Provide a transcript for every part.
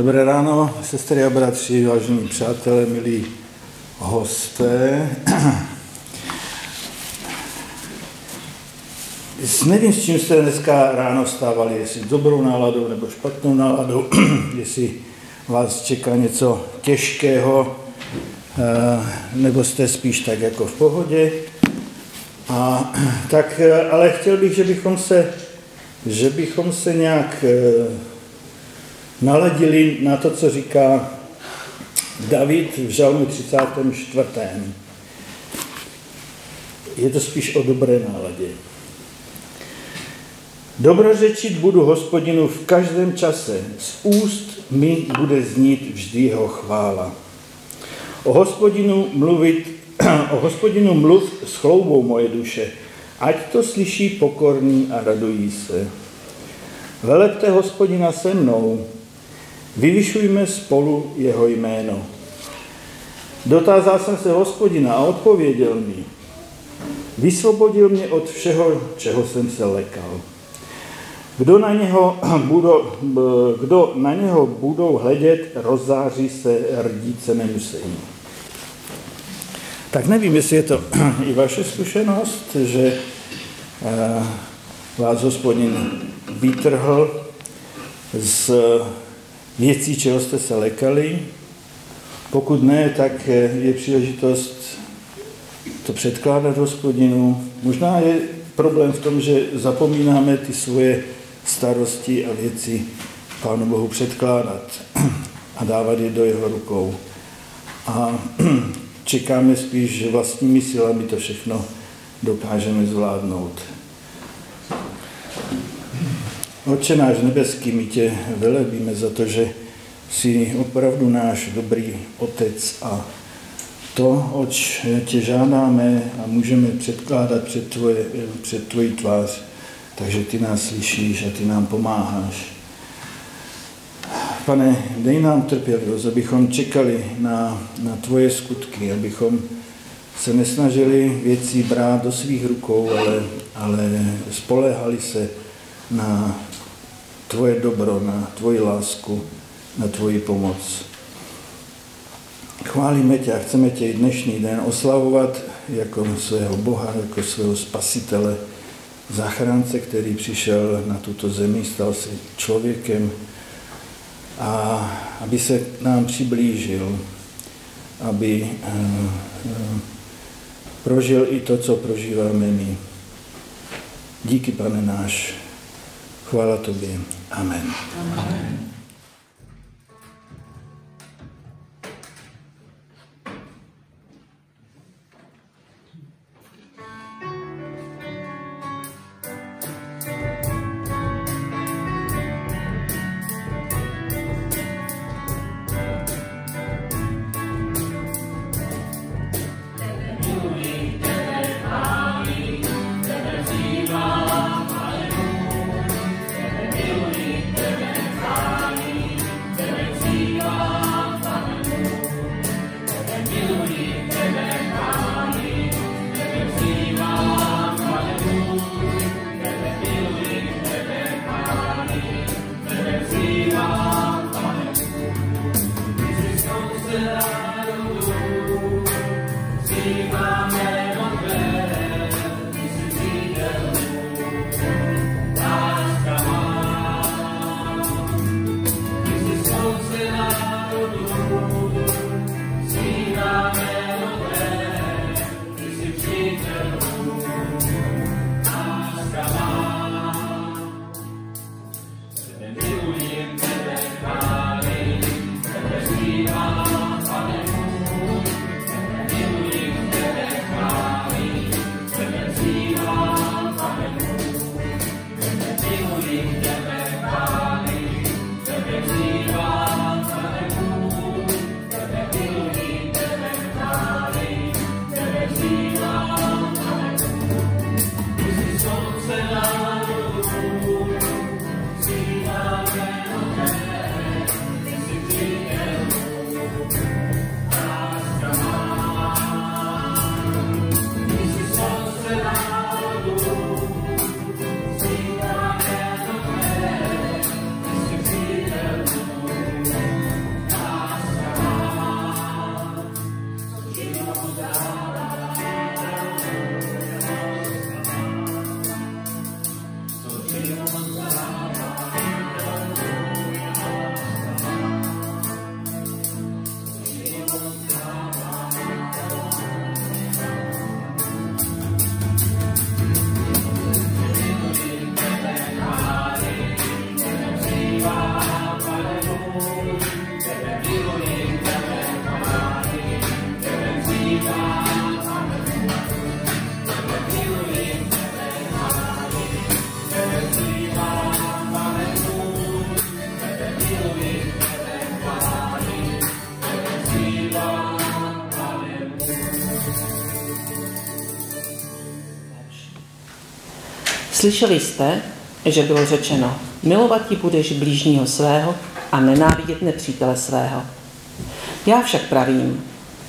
Dobré ráno, sestry a bratři, vážení přátelé, milí hosté. Nevím, s čím jste dneska ráno stávali, jestli dobrou náladou nebo špatnou náladou, jestli vás čeká něco těžkého, eh, nebo jste spíš tak jako v pohodě. A, tak, eh, ale chtěl bych, že bychom se, že bychom se nějak eh, naladili na to, co říká David v žalmu 34. Je to spíš o dobré náladě. Dobrořečit budu hospodinu v každém čase, z úst mi bude znít vždy jeho chvála. O hospodinu mluvit, o hospodinu mluv s chloubou moje duše, ať to slyší pokorný a radují se. Velepte hospodina se mnou, Vyvyšujme spolu jeho jméno. Dotázal jsem se hospodina a odpověděl mi. Vysvobodil mě od všeho, čeho jsem se lekal. Kdo na něho budou, kdo na něho budou hledět, rozzáří se, rdít se nemusí. Tak nevím, jestli je to i vaše zkušenost, že eh, vás hospodin vytrhl z věcí, čeho jste se lekali. Pokud ne, tak je příležitost to předkládat hospodinu. Možná je problém v tom, že zapomínáme ty svoje starosti a věci Pánu Bohu předkládat a dávat je do jeho rukou. A čekáme spíš, že vlastními silami to všechno dokážeme zvládnout. Oče náš nebeský, my tě velebíme za to, že jsi opravdu náš dobrý otec a to, oč tě žádáme a můžeme předkládat před, tvoje, před tvoji tvář, takže ty nás slyšíš a ty nám pomáháš. Pane, dej nám trpělivost, abychom čekali na, na tvoje skutky, abychom se nesnažili věci brát do svých rukou, ale, ale spolehali se na tvoje dobro, na tvoji lásku, na tvoji pomoc. Chválíme tě a chceme tě i dnešní den oslavovat jako svého Boha, jako svého spasitele, zachránce, který přišel na tuto zemi, stal se člověkem a aby se k nám přiblížil, aby eh, eh, prožil i to, co prožíváme my. Díky, pane náš. Chvála tobě. Amen. Amen. Slyšeli jste, že bylo řečeno, milovat ti budeš blížního svého a nenávidět nepřítele svého. Já však pravím,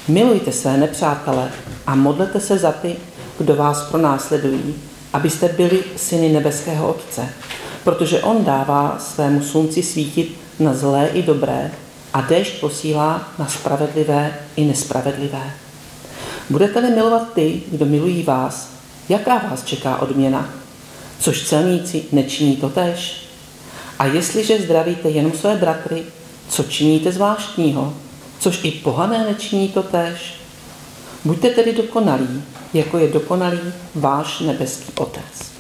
milujte své nepřátele a modlete se za ty, kdo vás pronásledují, abyste byli syny nebeského Otce, protože On dává svému slunci svítit na zlé i dobré a déšť posílá na spravedlivé i nespravedlivé. Budete-li milovat ty, kdo milují vás, jaká vás čeká odměna? Což celníci nečiní to tež? A jestliže zdravíte jenom své bratry, co činíte zvláštního? Což i pohané nečiní to tež? Buďte tedy dokonalí, jako je dokonalý váš nebeský Otec.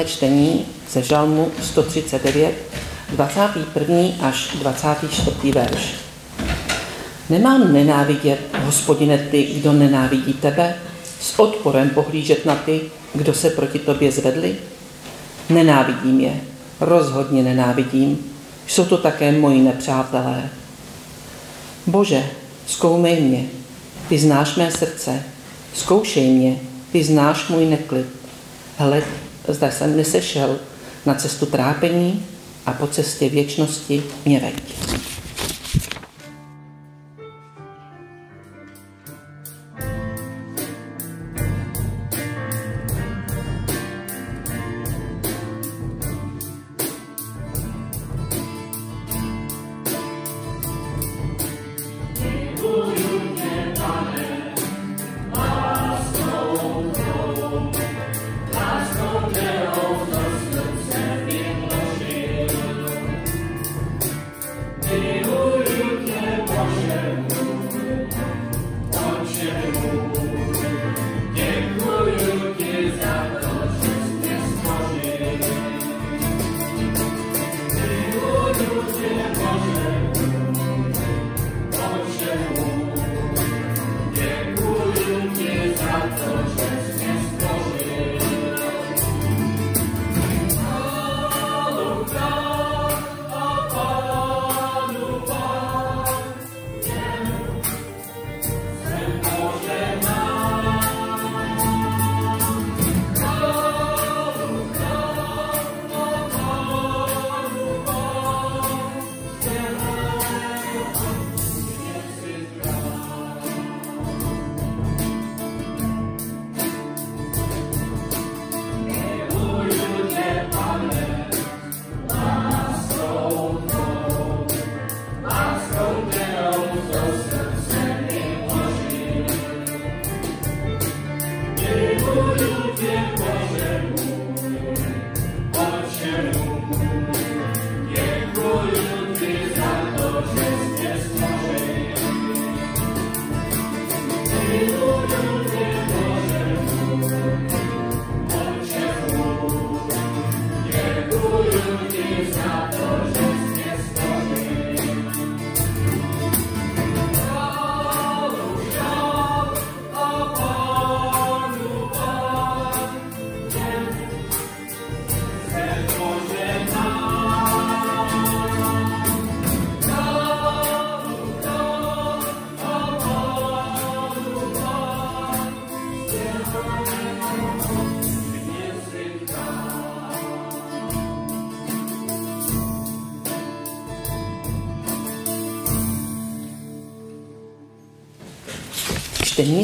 Druhé čtení ze Žalmu 139, 21. až 24. verš. Nemám nenávidět, hospodine, ty, kdo nenávidí tebe, s odporem pohlížet na ty, kdo se proti tobě zvedli? Nenávidím je, rozhodně nenávidím, jsou to také moji nepřátelé. Bože, zkoumej mě, ty znáš mé srdce, zkoušej mě, ty znáš můj neklid. Hled, zda jsem nesešel na cestu trápení a po cestě věčnosti mě veď.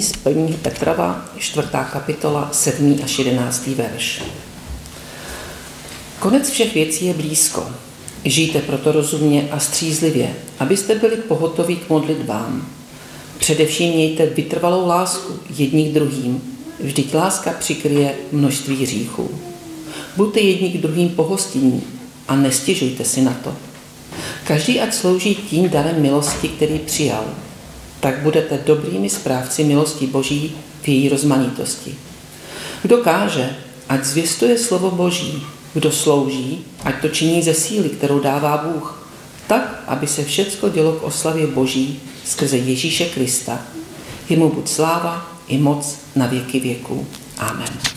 Z 1. Petrova, 4. kapitola, 7. až 11. verš. Konec všech věcí je blízko. Žijte proto rozumně a střízlivě, abyste byli pohotoví k modlitbám. Především mějte vytrvalou lásku jedni k druhým, vždyť láska přikryje množství hříchů. Buďte jedni k druhým pohostinní a nestěžujte si na to. Každý ať slouží tím darem milosti, který přijal. Tak budete dobrými správci milosti Boží v její rozmanitosti. Kdo káže, ať zvěstuje slovo Boží, kdo slouží, ať to činí ze síly, kterou dává Bůh, tak, aby se všecko dělo k oslavě Boží skrze Ježíše Krista. Jemu buď sláva i moc na věky věků. Amen.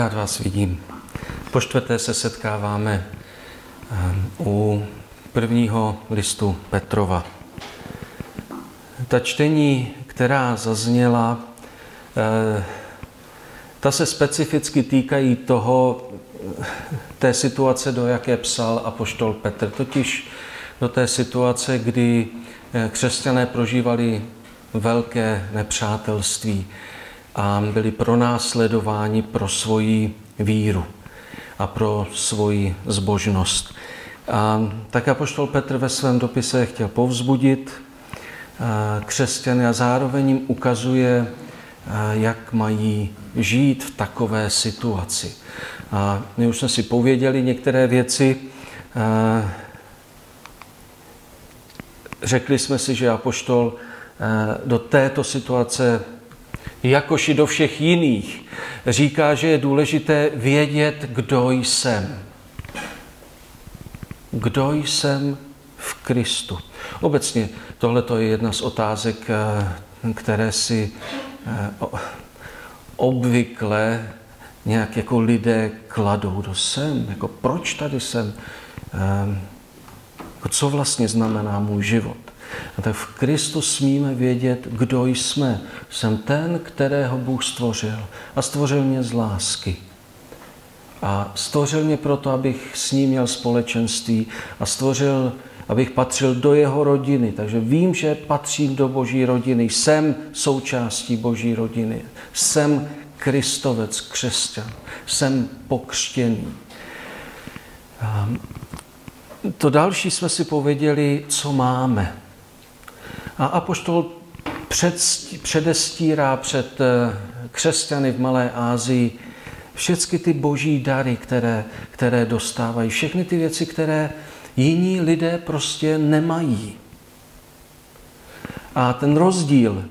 Rád vás vidím. Po čtvrté se setkáváme ehm, u prvního listu Petrova. Ta čtení, která zazněla, eh, ta se specificky týkají toho, té situace, do jaké psal apoštol Petr, totiž do té situace, kdy křesťané prožívali velké nepřátelství a byli pronásledováni pro svoji víru a pro svoji zbožnost. A tak apoštol Petr ve svém dopise chtěl povzbudit křesťany a zároveň jim ukazuje, jak mají žít v takové situaci. A my už jsme si pověděli některé věci. Řekli jsme si, že apoštol do této situace jakož i do všech jiných, říká, že je důležité vědět, kdo jsem. Kdo jsem v Kristu. Obecně tohle je jedna z otázek, eh, které si eh, obvykle nějak jako lidé kladou do sem, jako proč tady jsem, ehm, jako co vlastně znamená můj život. A tak v Kristu smíme vědět, kdo jsme. Jsem ten, kterého Bůh stvořil. A stvořil mě z lásky. A stvořil mě proto, abych s ním měl společenství a stvořil, abych patřil do jeho rodiny. Takže vím, že patřím do boží rodiny. Jsem součástí boží rodiny. Jsem kristovec, křesťan. Jsem pokřtěný. To další jsme si pověděli, co máme. A apoštol předestírá před eh, křesťany v Malé Ázii všechny ty boží dary, které, které dostávají, všechny ty věci, které jiní lidé prostě nemají. A ten rozdíl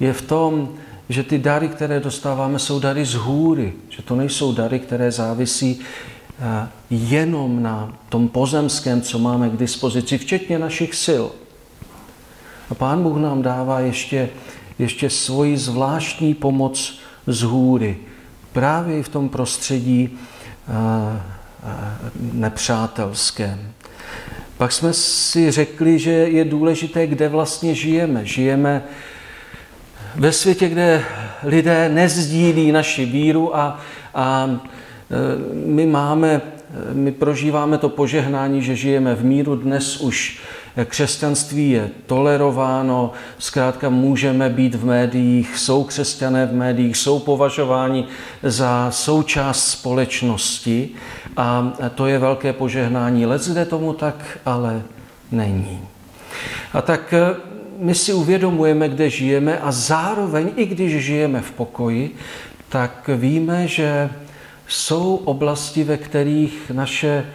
je v tom, že ty dary, které dostáváme, jsou dary z hůry, že to nejsou dary, které závisí eh, jenom na tom pozemském, co máme k dispozici, včetně našich sil. A Pán Bůh nám dává ještě, ještě svoji zvláštní pomoc z hůry, právě v tom prostředí eh, eh, nepřátelském. Pak jsme si řekli, že je důležité, kde vlastně žijeme. Žijeme ve světě, kde lidé nezdílí naši víru a, a eh, my máme, my prožíváme to požehnání, že žijeme v míru. Dnes už křesťanství je tolerováno, zkrátka můžeme být v médiích, jsou křesťané v médiích, jsou považováni za součást společnosti a to je velké požehnání. Let zde tomu tak ale není. A tak eh, my si uvědomujeme, kde žijeme a zároveň, i když žijeme v pokoji, tak víme, že jsou oblasti, ve kterých naše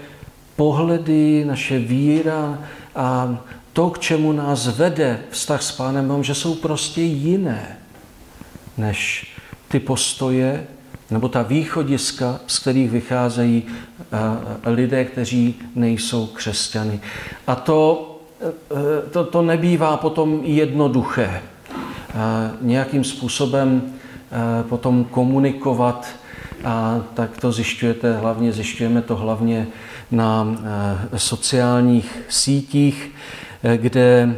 pohledy, naše víra, a to, k čemu nás vede vztah s Pánem Bohem, že jsou prostě jiné než ty postoje nebo ta východiska, z kterých vycházejí lidé, kteří nejsou křesťany. A to, e, to, to nebývá potom jednoduché nějakým způsobem potom komunikovat a tak to zjišťujete, hlavně zjišťujeme to hlavně na eh, sociálních sítích, eh, kde,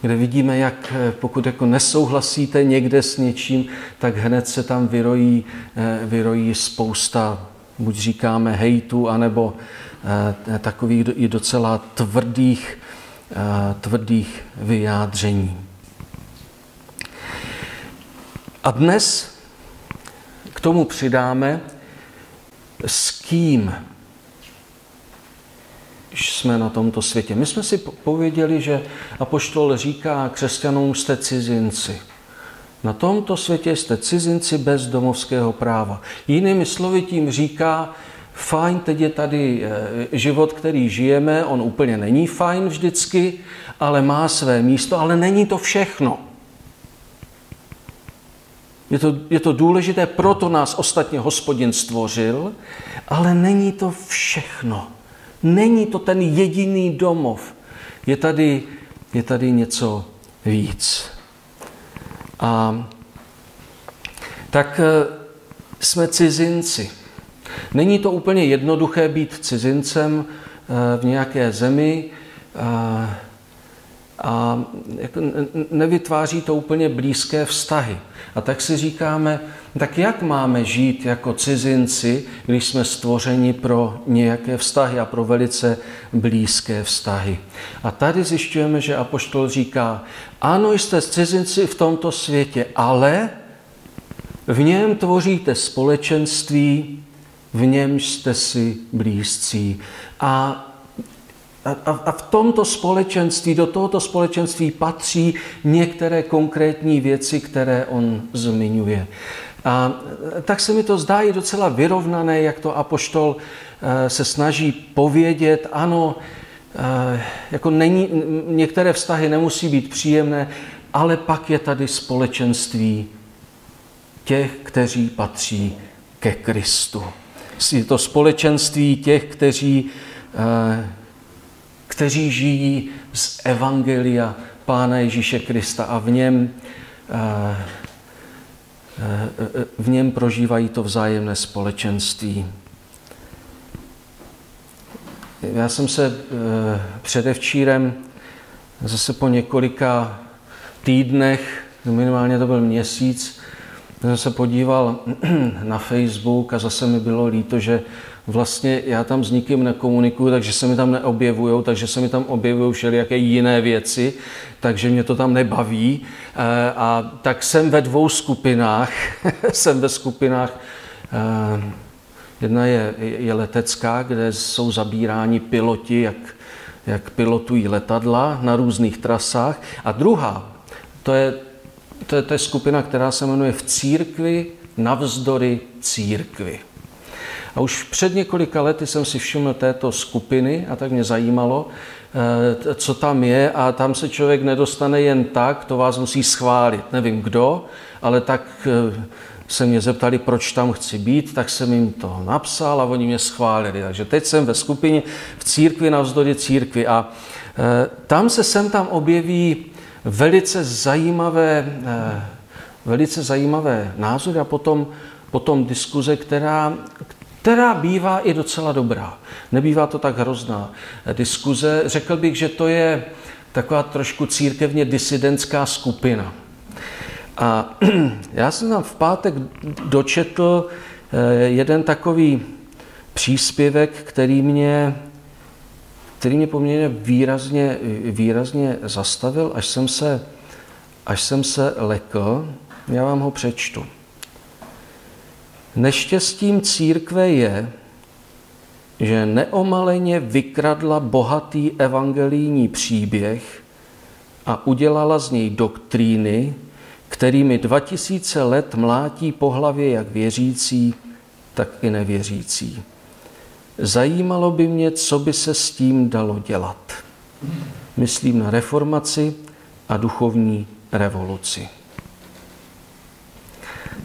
kde vidíme, jak eh, pokud jako nesouhlasíte někde s něčím, tak hned se tam vyrojí, vyrojí spousta, buď říkáme hejtu, anebo takových i docela tvrdých, tvrdých vyjádření. A dnes k tomu přidáme, s kým jsme na tomto světě. My jsme si pověděli, že Apoštol říká křesťanům, jste cizinci. Na tomto světě jste cizinci bez domovského práva. Jinými slovy tím říká, fajn, teď je tady eh, život, který žijeme, on úplně není fajn vždycky, ale má své místo, ale není to všechno. Je to, je to důležité, proto nás ostatně hospodin stvořil, ale není to všechno. Není to ten jediný domov. Je tady, je tady něco víc. A tak eh, jsme cizinci. Není to úplně jednoduché být cizincem eh, v nějaké zemi a, jako nevytváří to úplně blízké vztahy. A tak si říkáme, tak jak máme žít jako cizinci, když jsme stvořeni pro nějaké vztahy a pro velice blízké vztahy? A tady zjišťujeme, že Apoštol říká, ano, jste cizinci v tomto světě, ale v něm tvoříte společenství, v něm jste si blízcí. A a, a v tomto společenství, do tohoto společenství patří některé konkrétní věci, které on zmiňuje. A tak se mi to zdá i docela vyrovnané, jak to apoštol eh, se snaží povědět. Ano, eh, jako není, některé vztahy nemusí být příjemné, ale pak je tady společenství těch, kteří patří ke Kristu. Je to společenství těch, kteří, kteří žijí z Evangelia Pána Ježíše Krista a v něm v něm prožívají to vzájemné společenství. Já jsem se předevčírem zase po několika týdnech, minimálně to byl měsíc, jsem se podíval na Facebook a zase mi bylo líto, že vlastně já tam s nikým nekomunikuju, takže se mi tam neobjevují, takže se mi tam objevují všelijaké jiné věci, takže mě to tam nebaví. Eh, a tak jsem ve dvou skupinách. jsem ve skupinách, eh, jedna je, je letecká, kde jsou zabíráni piloti, jak, jak pilotují letadla na různých trasách. A druhá, to je, to je, to je skupina, která se jmenuje V církvi navzdory církvi. A už před několika lety jsem si všiml této skupiny a tak mě zajímalo, eh, co tam je a tam se člověk nedostane jen tak, to vás musí schválit. Nevím kdo, ale tak eh, se mě zeptali, proč tam chci být, tak jsem jim to napsal a oni mě schválili. Takže teď jsem ve skupině v církvi navzdory církvi a eh, tam se sem tam objeví velice zajímavé, velice zajímavé názory a potom, potom diskuze, která, která bývá i docela dobrá. Nebývá to tak hrozná diskuze. Řekl bych, že to je taková trošku církevně disidentská skupina. A já jsem tam v pátek dočetl eh, jeden takový příspěvek, který mě, který mě poměrně výrazně, výrazně zastavil, až jsem se, až jsem se lekl. Já vám ho přečtu. Neštěstím církve je, že neomaleně vykradla bohatý evangelijní příběh a udělala z něj doktríny, kterými 2000 let mlátí po hlavě jak věřící, tak i nevěřící. Zajímalo by mě, co by se s tím dalo dělat. Myslím na reformaci a duchovní revoluci.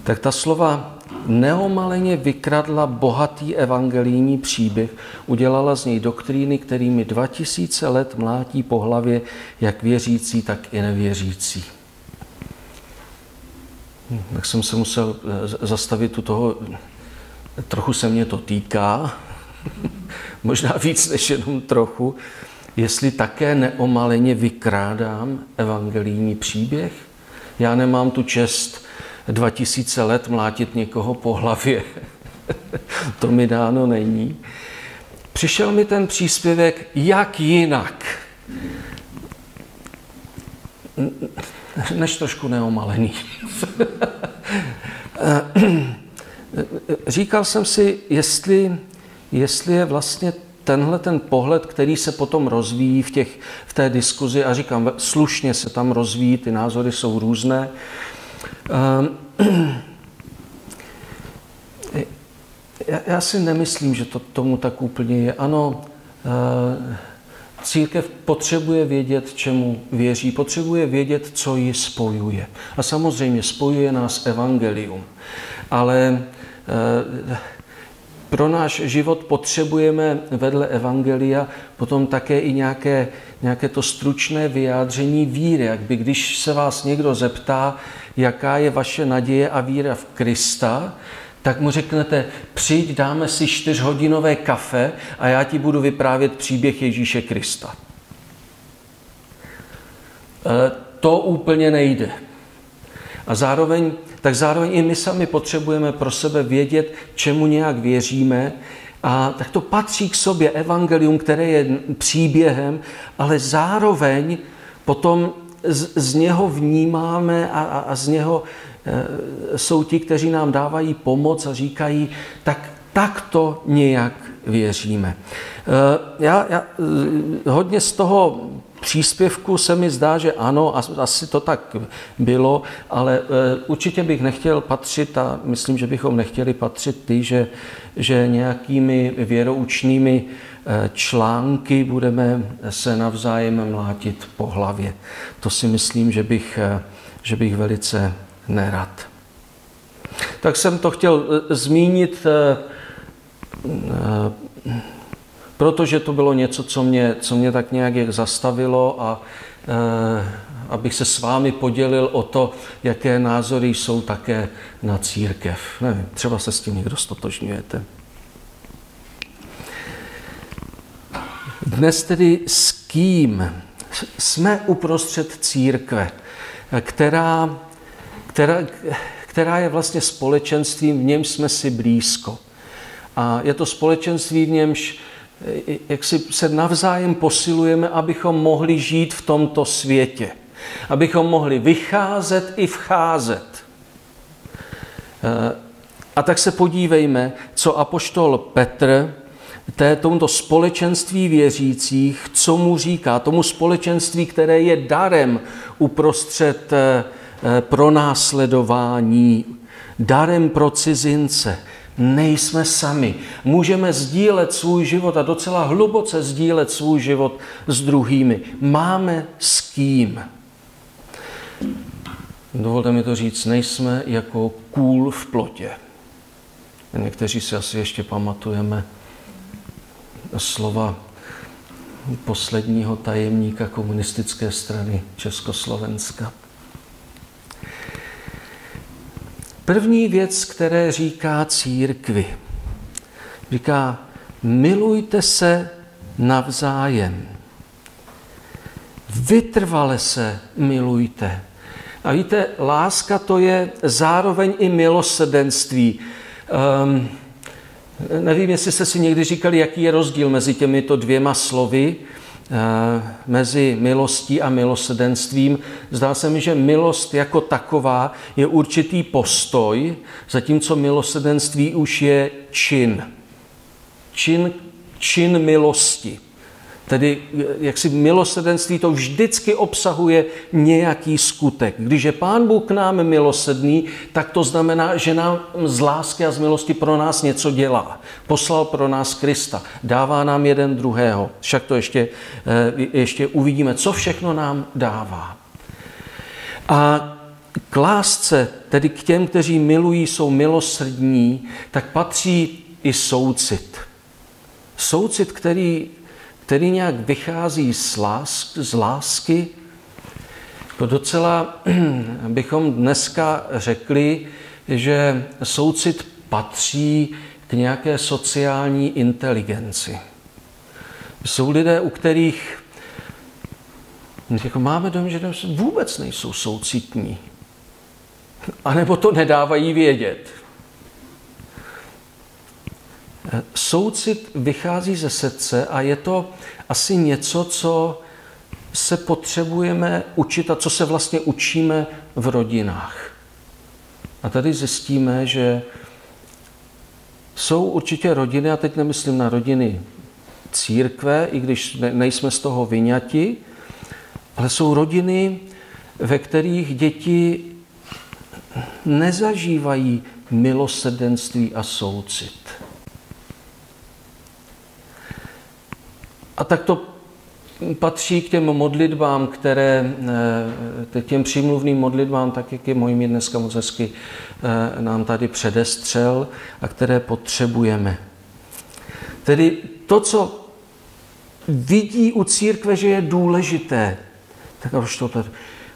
Tak ta slova neomaleně vykradla bohatý evangelijní příběh, udělala z něj doktríny, kterými 2000 let mlátí po hlavě jak věřící, tak i nevěřící. Hm, tak jsem se musel eh, zastavit u toho, trochu se mě to týká, možná víc než jenom trochu, jestli také neomaleně vykrádám evangelijní příběh. Já nemám tu čest 2000 let mlátit někoho po hlavě. to mi dáno není. Přišel mi ten příspěvek, jak jinak, než trošku neomalený. Říkal jsem si, jestli, jestli je vlastně tenhle ten pohled, který se potom rozvíjí v, těch, v té diskuzi, a říkám, slušně se tam rozvíjí, ty názory jsou různé, Ehm, já si nemyslím, že to tomu tak úplně je. Ano, eh, církev potřebuje vědět, čemu věří, potřebuje vědět, co ji spojuje. A samozřejmě spojuje nás evangelium. Ale eh, pro náš život potřebujeme vedle evangelia potom také i nějaké, nějaké to stručné vyjádření víry. Jak by když se vás někdo zeptá, jaká je vaše naděje a víra v Krista, tak mu řeknete, přijď, dáme si čtyřhodinové kafe a já ti budu vyprávět příběh Ježíše Krista. E, to úplně nejde. A zároveň, tak zároveň i my sami potřebujeme pro sebe vědět, čemu nějak věříme, a tak to patří k sobě evangelium, které je příběhem, ale zároveň potom z, z něho vnímáme a, a, a z něho e, jsou ti, kteří nám dávají pomoc a říkají, tak, tak to nějak věříme. E, já, já e, hodně z toho příspěvku se mi zdá, že ano, asi to tak bylo, ale určitě bych nechtěl patřit a myslím, že bychom nechtěli patřit ty, že, že nějakými věroučnými Eh, články, budeme se navzájem mlátit po hlavě. To si myslím, že bych, eh, že bych velice nerad. Tak jsem to chtěl eh, zmínit, protože to bylo něco, co mě, co mě tak nějak jak zastavilo a, abych se s vámi podělil o to, jaké názory jsou také na církev. Nevím, třeba se s tím někdo stotožňujete. Dnes tedy s kým jsme uprostřed církve, která, která, která je vlastně společenstvím, v němž jsme si blízko. A je to společenství, v němž jak si se navzájem posilujeme, abychom mohli žít v tomto světě. Abychom mohli vycházet i vcházet. A tak se podívejme, co apoštol Petr té, tomuto společenství věřících, co mu říká, tomu společenství, které je darem uprostřed eh, eh, pronásledování, darem pro cizince. Nejsme sami. Můžeme sdílet svůj život a docela hluboce sdílet svůj život s druhými. Máme s kým. Dovolte mi to říct, nejsme jako kůl v plotě. Někteří si asi ještě pamatujeme slova posledního tajemníka komunistické strany Československa. První věc, které říká církvi, říká, milujte se navzájem. Vytrvale se milujte. A víte, láska to je zároveň i milosedenství. Um, Nevím, jestli jste si někdy říkali, jaký je rozdíl mezi těmito dvěma slovy, mezi milostí a milosedenstvím. Zdá se mi, že milost jako taková je určitý postoj, zatímco milosedenství už je čin. Čin, čin milosti. Tedy jaksi milosedenství to vždycky obsahuje nějaký skutek. Když je Pán Bůh k nám milosedný, tak to znamená, že nám z lásky a z milosti pro nás něco dělá. Poslal pro nás Krista, dává nám jeden druhého. Však to ještě, eh, ještě uvidíme, co všechno nám dává. A k lásce, tedy k těm, kteří milují, jsou milosrdní, tak patří i soucit. Soucit, který který nějak vychází z, lásk, z lásky, to docela bychom dneska řekli, že soucit patří k nějaké sociální inteligenci. Jsou lidé, u kterých jako máme dojem, že vůbec nejsou soucitní. A nebo to nedávají vědět. Soucit vychází ze srdce a je to asi něco, co se potřebujeme učit a co se vlastně učíme v rodinách. A tady zjistíme, že jsou určitě rodiny, a teď nemyslím na rodiny církve, i když nejsme z toho vyňati, ale jsou rodiny, ve kterých děti nezažívají milosedenství a soucit. A tak to patří k těm modlitbám, které, eh, těm přímluvným modlitbám, tak jak je mojimi dneska moc hezky eh, nám tady předestřel a které potřebujeme. Tedy to, co vidí u církve, že je důležité, tak už to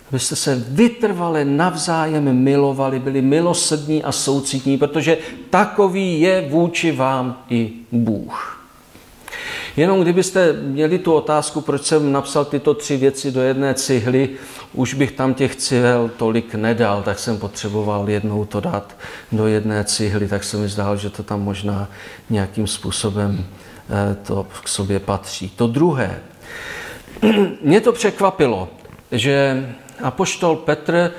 abyste se vytrvale navzájem milovali, byli milosrdní a soucitní, protože takový je vůči vám i Bůh. Jenom kdybyste měli tu otázku, proč jsem napsal tyto tři věci do jedné cihly, už bych tam těch cihel tolik nedal, tak jsem potřeboval jednou to dát do jedné cihly, tak se mi zdálo, že to tam možná nějakým způsobem eh, to k sobě patří. To druhé, mě to překvapilo, že apoštol Petr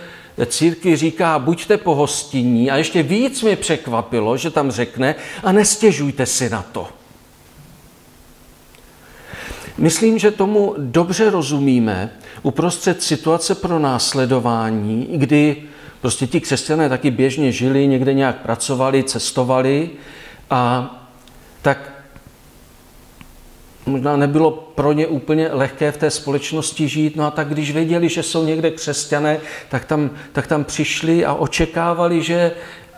církvi říká, buďte pohostinní a ještě víc mě překvapilo, že tam řekne a nestěžujte si na to. Myslím, že tomu dobře rozumíme uprostřed situace pro následování, kdy prostě ti křesťané taky běžně žili, někde nějak pracovali, cestovali a tak možná nebylo pro ně úplně lehké v té společnosti žít. No a tak když věděli, že jsou někde křesťané, tak tam, tak tam přišli a očekávali, že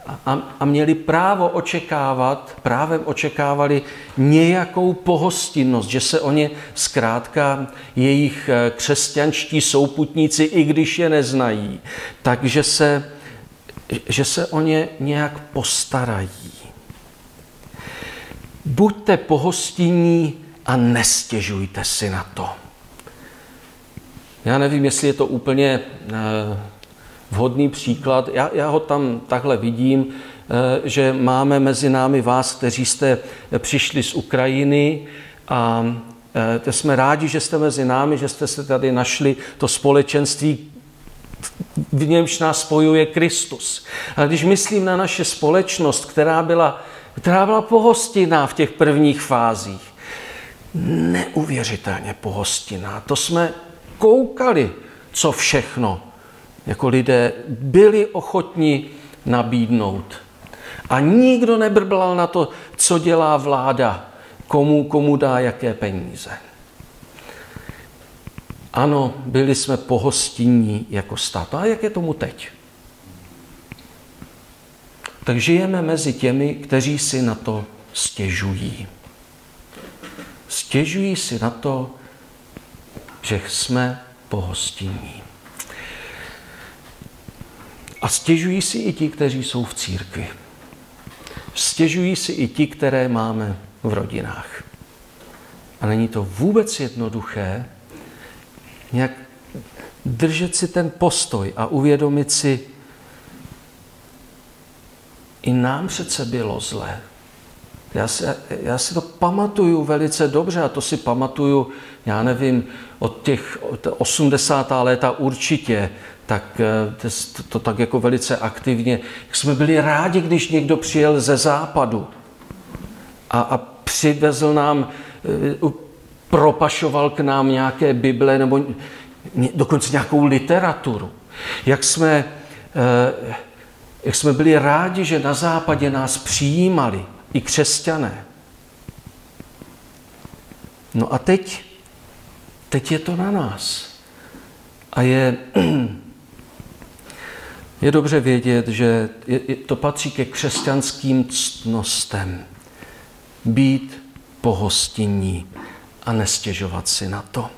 a, a měli právo očekávat, právem očekávali nějakou pohostinnost, že se o ně zkrátka jejich eh, křesťanští souputníci, i když je neznají, takže se, že se o ně nějak postarají. Buďte pohostinní a nestěžujte si na to. Já nevím, jestli je to úplně eh, vhodný příklad. Já, já ho tam takhle vidím, eh, že máme mezi námi vás, kteří jste přišli z Ukrajiny a eh, jsme rádi, že jste mezi námi, že jste se tady našli to společenství, v němž nás spojuje Kristus. Ale když myslím na naše společnost, která byla, která byla pohostinná v těch prvních fázích, neuvěřitelně pohostinná. To jsme koukali, co všechno jako lidé byli ochotni nabídnout. A nikdo nebrblal na to, co dělá vláda, komu, komu dá jaké peníze. Ano, byli jsme pohostinní jako stát. A jak je tomu teď? Tak žijeme mezi těmi, kteří si na to stěžují. Stěžují si na to, že jsme pohostinní. A stěžují si i ti, kteří jsou v církvi. Stěžují si i ti, které máme v rodinách. A není to vůbec jednoduché nějak držet si ten postoj a uvědomit si, i nám přece bylo zlé. Já si, já si to pamatuju velice dobře a to si pamatuju, já nevím, od těch od 80. léta určitě, tak eh, to, to, tak jako velice aktivně. Jsme byli rádi, když někdo přijel ze západu a, a přivezl nám, eh, propašoval k nám nějaké Bible nebo dokonce nějakou literaturu. Jak jsme, eh, jak jsme byli rádi, že na západě nás přijímali i křesťané. No a teď, teď je to na nás. A je, je dobře vědět, že to patří ke křesťanským ctnostem. Být pohostinní a nestěžovat si na to.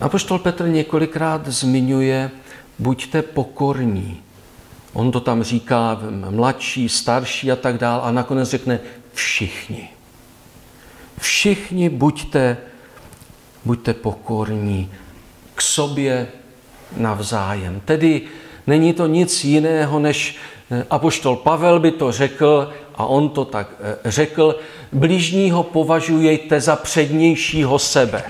Apoštol Petr několikrát zmiňuje, buďte pokorní. On to tam říká mladší, starší a tak dál a nakonec řekne všichni. Všichni buďte, buďte pokorní k sobě navzájem. Tedy není to nic jiného, než eh, apoštol Pavel by to řekl a on to tak eh, řekl, bližního považujete za přednějšího sebe.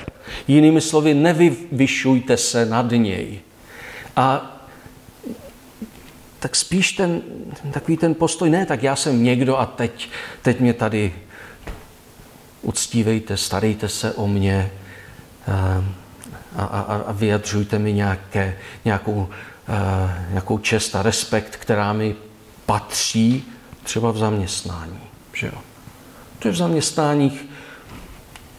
Jinými slovy, nevyvyšujte se nad něj. A tak spíš ten, takový ten postoj, ne, tak já jsem někdo a teď, teď mě tady uctívejte, starejte se o mě eh, a, a, a vyjadřujte mi nějaké, nějakou, eh, nějakou čest a respekt, která mi patří třeba v zaměstnání. Že jo? To je v zaměstnáních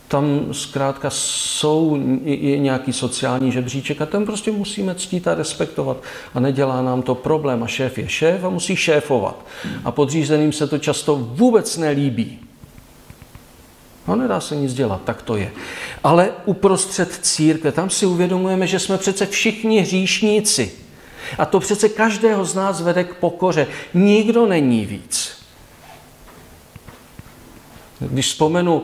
tam zkrátka jsou je nějaký sociální žebříček a ten prostě musíme ctít a respektovat. A nedělá nám to problém. A šéf je šéf a musí šéfovat. A podřízeným se to často vůbec nelíbí. No nedá se nic dělat, tak to je. Ale uprostřed církve, tam si uvědomujeme, že jsme přece všichni hříšníci. A to přece každého z nás vede k pokoře. Nikdo není víc. Když vzpomenu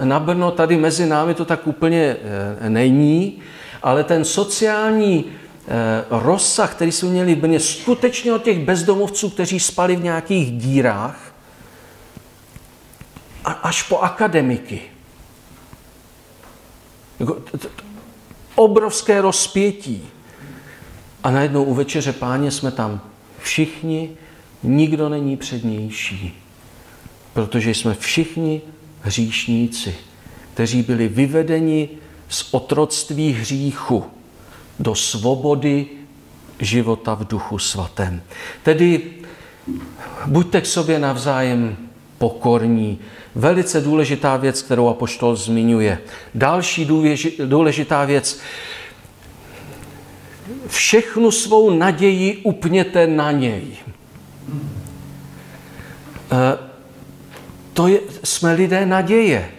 eh, na Brno, tady mezi námi to tak úplně eh, není, ale ten sociální eh, rozsah, který jsme měli v Brně, skutečně od těch bezdomovců, kteří spali v nějakých dírách, až po akademiky. Jako obrovské rozpětí. A najednou u večeře páně jsme tam všichni, nikdo není přednější protože jsme všichni hříšníci, kteří byli vyvedeni z otroctví hříchu do svobody života v duchu svatém. Tedy buďte k sobě navzájem pokorní. Velice důležitá věc, kterou Apoštol zmiňuje. Další důležitá věc. všechnu svou naději upněte na něj. Eh, to je, jsme lidé naděje.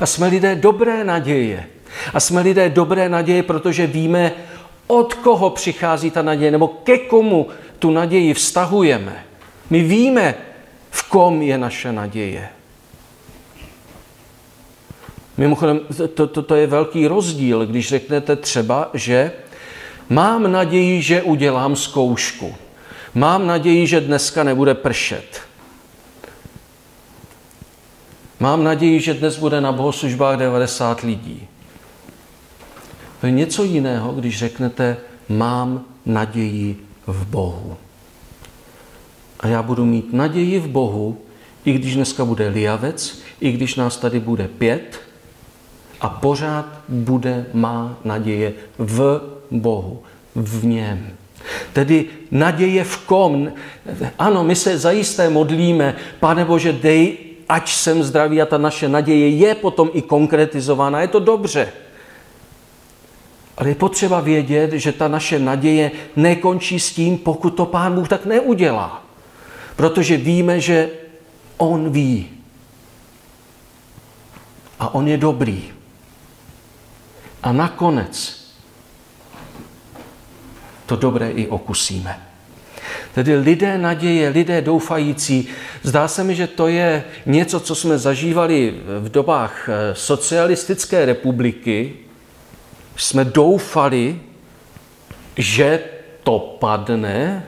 A jsme lidé dobré naděje. A jsme lidé dobré naděje, protože víme, od koho přichází ta naděje, nebo ke komu tu naději vztahujeme. My víme, v kom je naše naděje. Mimochodem, to, to, to je velký rozdíl, když řeknete třeba, že mám naději, že udělám zkoušku. Mám naději, že dneska nebude pršet. Mám naději, že dnes bude na bohoslužbách 90 lidí. To je něco jiného, když řeknete, mám naději v Bohu. A já budu mít naději v Bohu, i když dneska bude liavec, i když nás tady bude pět, a pořád bude má naděje v Bohu, v něm. Tedy naděje v kom? Ano, my se zajisté modlíme, Pane Bože, dej, ať jsem zdravý a ta naše naděje je potom i konkretizována. Je to dobře. Ale je potřeba vědět, že ta naše naděje nekončí s tím, pokud to Pán Bůh tak neudělá. Protože víme, že On ví. A On je dobrý. A nakonec to dobré i okusíme. Tedy lidé naděje, lidé doufající. Zdá se mi, že to je něco, co jsme zažívali v dobách eh, socialistické republiky. Jsme doufali, že to padne,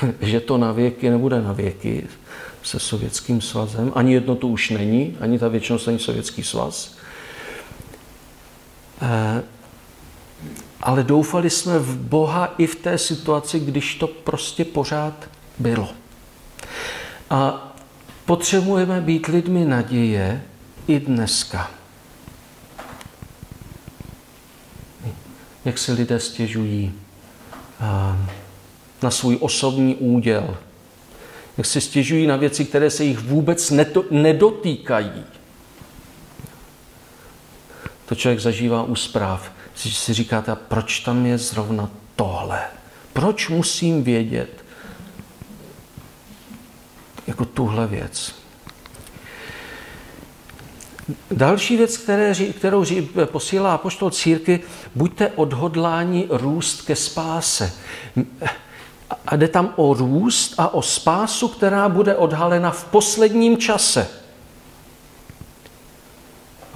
že to na věky nebude na věky se Sovětským svazem. Ani jedno to už není, ani ta věčnost, ani Sovětský svaz. Eh, ale doufali jsme v Boha i v té situaci, když to prostě pořád bylo. A potřebujeme být lidmi naděje i dneska. Jak se lidé stěžují eh, na svůj osobní úděl, jak se stěžují na věci, které se jich vůbec nedotýkají to člověk zažívá u zpráv. Si, si říkáte, proč tam je zrovna tohle? Proč musím vědět jako tuhle věc? Další věc, které, kterou posílá apoštol círky, buďte odhodláni růst ke spáse. A jde tam o růst a o spásu, která bude odhalena v posledním čase.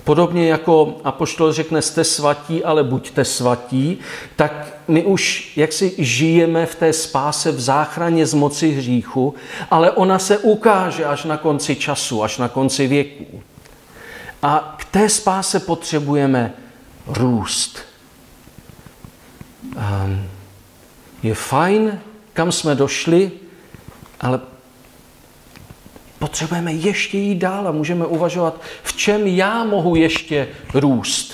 Podobně jako apoštol řekne, jste svatí, ale buďte svatí, tak my už jaksi žijeme v té spáse, v záchraně z moci hříchu, ale ona se ukáže až na konci času, až na konci věků. A k té spáse potřebujeme růst. Ehm, je fajn, kam jsme došli, ale potřebujeme ještě jít dál a můžeme uvažovat, v čem já mohu ještě růst.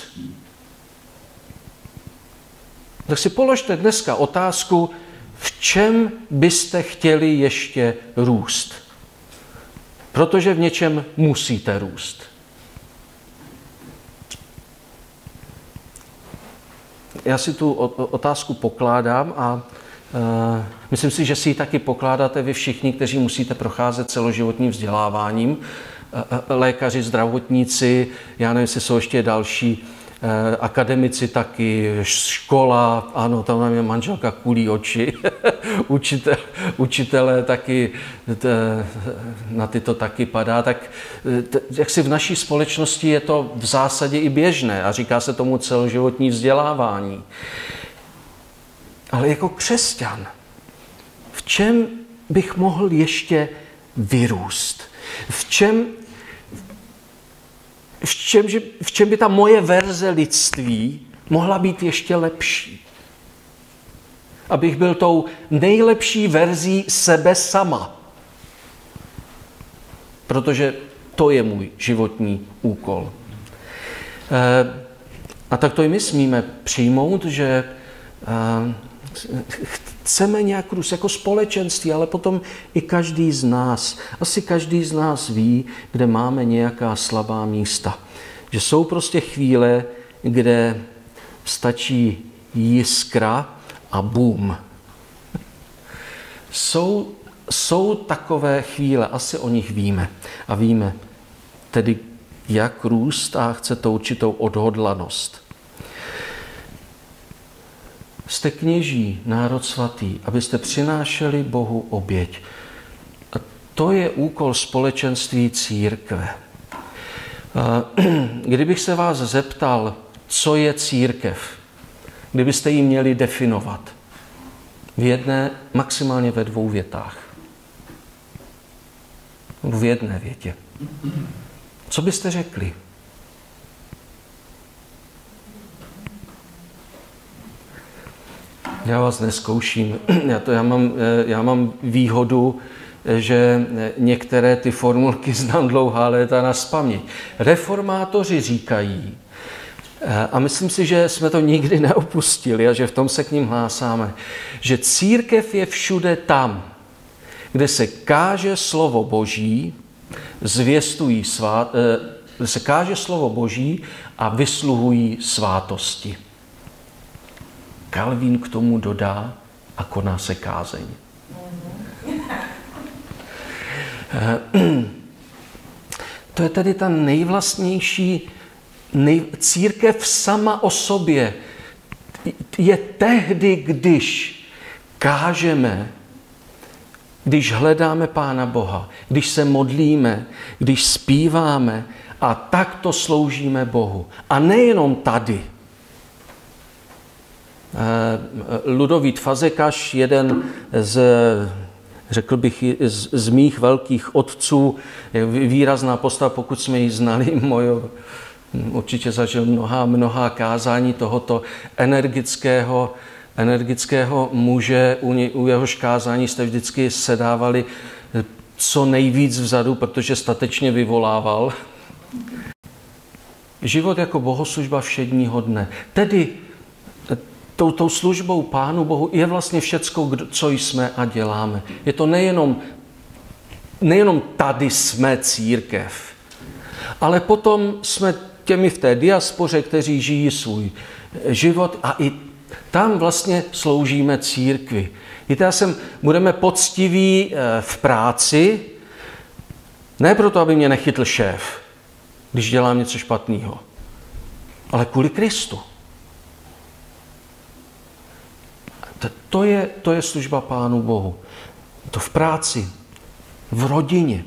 Tak si položte dneska otázku, v čem byste chtěli ještě růst. Protože v něčem musíte růst. Já si tu otázku pokládám a myslím si, že si ji taky pokládáte vy všichni, kteří musíte procházet celoživotním vzděláváním. Eh, eh, lékaři, zdravotníci, já nevím, jestli jsou ještě další akademici taky, škola, ano, tam nám je manželka kulí oči, učitel, učitelé taky, na ty to taky padá, tak jak si v naší společnosti je to v zásadě i běžné a říká se tomu celoživotní vzdělávání. Ale jako křesťan, v čem bych mohl ještě vyrůst? V čem, v čem, v čem by ta moje verze lidství mohla být ještě lepší? Abych byl tou nejlepší verzí sebe sama. Protože to je můj životní úkol. Eh, a tak to i my smíme přijmout, že eh, chceme nějak růst jako společenství, ale potom i každý z nás. Asi každý z nás ví, kde máme nějaká slabá místa. Že jsou prostě chvíle, kde stačí jiskra a boom. Jsou, jsou takové chvíle, asi o nich víme. A víme tedy, jak růst a chce to určitou odhodlanost. Jste kněží, národ svatý, abyste přinášeli Bohu oběť. A to je úkol společenství církve. Kdybych se vás zeptal, co je církev, kdybyste ji měli definovat, v jedné, maximálně ve dvou větách. V jedné větě. Co byste řekli? Já vás neskouším. Já, to, já, mám, eh, já mám výhodu, eh, že eh, některé ty formulky znám dlouhá léta na spaměť. Reformátoři říkají, a myslím si, že jsme to nikdy neopustili a že v tom se k ním hlásáme, že církev je všude tam, kde se káže slovo Boží, zvěstují svát, se káže slovo Boží a vysluhují svátosti. Kalvín k tomu dodá a koná se kázeň. To je tedy ta nejvlastnější nej, církev sama o sobě. Je tehdy, když kážeme, když hledáme Pána Boha, když se modlíme, když zpíváme a takto sloužíme Bohu. A nejenom tady, Ludovít Fazekaš, jeden z, řekl bych, z, z mých velkých otců, výrazná postava, pokud jsme ji znali, mojo, určitě zažil mnoha, mnoha kázání tohoto energického, energického muže, u, ně, u jehož kázání jste vždycky sedávali co nejvíc vzadu, protože statečně vyvolával. Život jako bohoslužba všedního dne. Tedy tou, tou službou Pánu Bohu je vlastně všecko, co jsme a děláme. Je to nejenom, nejenom tady jsme církev, ale potom jsme těmi v té diaspoře, kteří žijí svůj život a i tam vlastně sloužíme církvi. Víte, já jsem, budeme poctiví eh, v práci, ne proto, aby mě nechytl šéf, když dělám něco špatného, ale kvůli Kristu. To je, to je služba Pánu Bohu. To v práci, v rodině.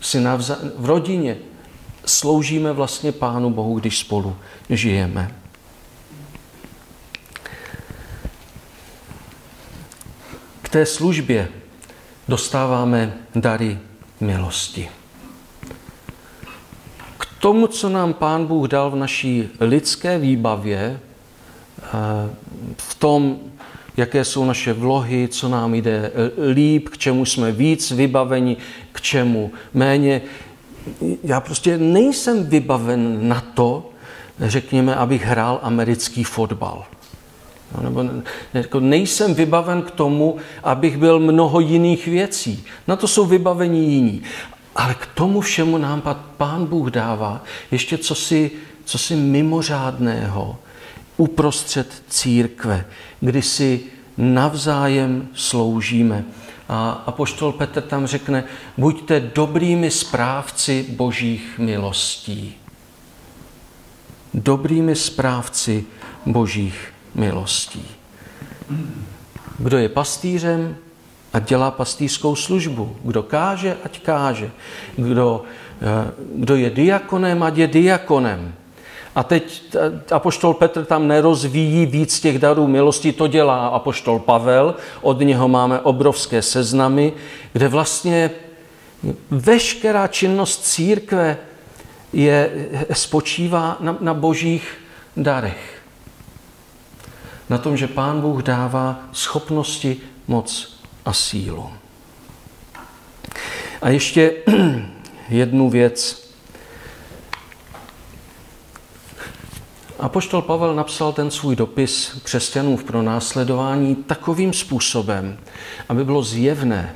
Si navza, v rodině sloužíme vlastně Pánu Bohu, když spolu žijeme. K té službě dostáváme dary milosti. K tomu, co nám Pán Bůh dal v naší lidské výbavě, v tom, jaké jsou naše vlohy, co nám jde líp, k čemu jsme víc vybaveni, k čemu méně. Já prostě nejsem vybaven na to, řekněme, abych hrál americký fotbal. No, nebo jako nejsem vybaven k tomu, abych byl mnoho jiných věcí. Na to jsou vybaveni jiní. Ale k tomu všemu nám Pán Bůh dává ještě cosi, cosi mimořádného, uprostřed církve, kdy si navzájem sloužíme. A apoštol Petr tam řekne, buďte dobrými správci božích milostí. Dobrými správci božích milostí. Kdo je pastýřem, a dělá pastýřskou službu. Kdo káže, ať káže. Kdo, eh, kdo je diakonem, ať je diakonem. A teď apoštol Petr tam nerozvíjí víc těch darů milosti, to dělá apoštol Pavel, od něho máme obrovské seznamy, kde vlastně veškerá činnost církve je, spočívá na, na božích darech. Na tom, že Pán Bůh dává schopnosti, moc a sílu. A ještě jednu věc, Apoštol Pavel napsal ten svůj dopis křesťanů v pronásledování takovým způsobem, aby bylo zjevné,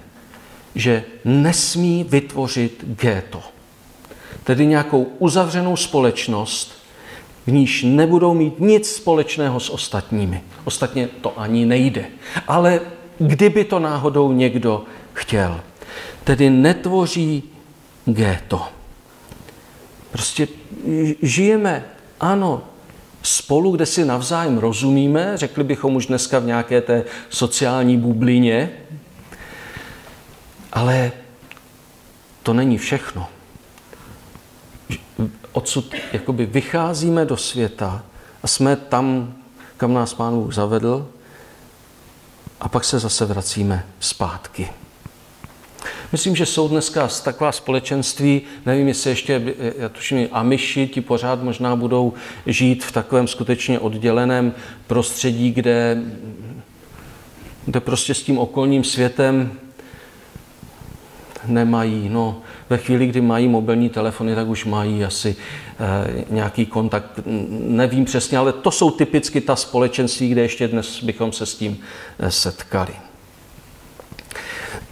že nesmí vytvořit géto, tedy nějakou uzavřenou společnost, v níž nebudou mít nic společného s ostatními. Ostatně to ani nejde. Ale kdyby to náhodou někdo chtěl, tedy netvoří géto. Prostě žijeme, ano, spolu, kde si navzájem rozumíme, řekli bychom už dneska v nějaké té sociální bublině, ale to není všechno. Odsud jakoby vycházíme do světa a jsme tam, kam nás Pán Bůh zavedl a pak se zase vracíme zpátky. Myslím, že jsou dneska taková společenství, nevím, jestli ještě, já tuším, Amiši, ti pořád možná budou žít v takovém skutečně odděleném prostředí, kde, kde prostě s tím okolním světem nemají. No, ve chvíli, kdy mají mobilní telefony, tak už mají asi e, nějaký kontakt. Nevím přesně, ale to jsou typicky ta společenství, kde ještě dnes bychom se s tím eh, setkali.